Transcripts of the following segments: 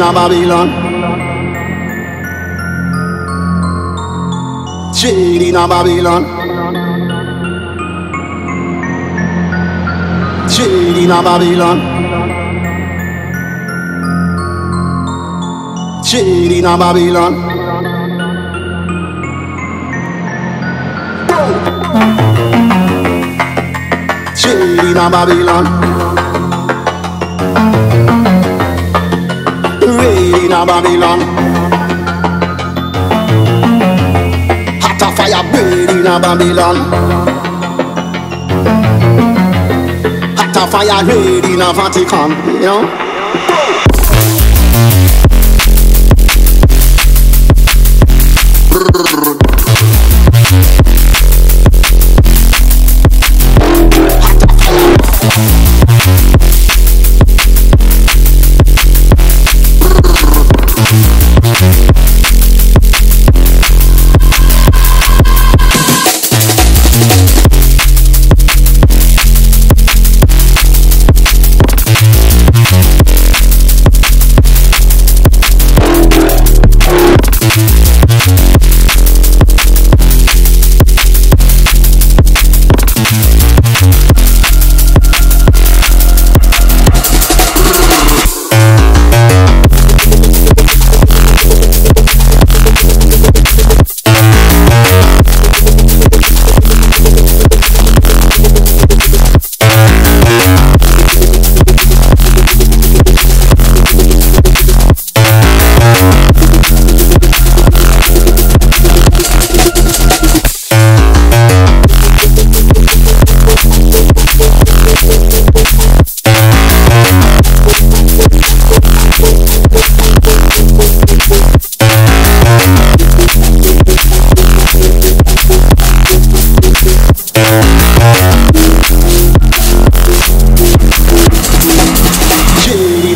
a Babylon. Jade in a Babylon. Jade in a Babylon. Jade in a Babylon. Jade in a Babylon. A burn in a Babylon. Hot a fire red in a Vatican, you know. Jade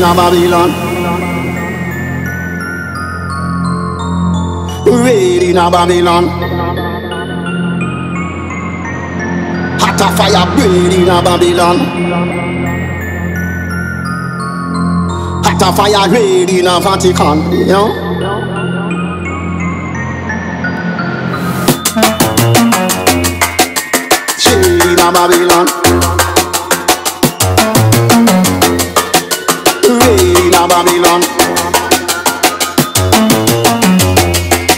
a Babylon. Red in a Babylon. Hot a fire burn in a Babylon. Hot a fire red in a Vatican, you know. Babylon. Babylon.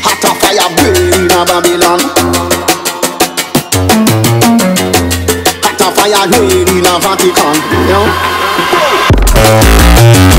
Hot a fire burning in a Babylon. Hot a fire burning in a Vatican. You know?